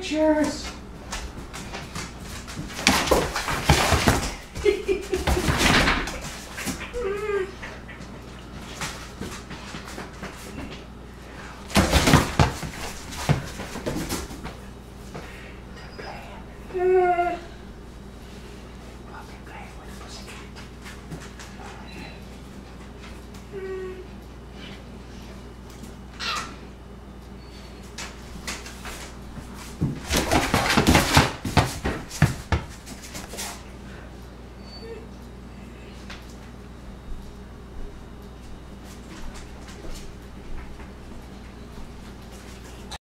pictures. mm.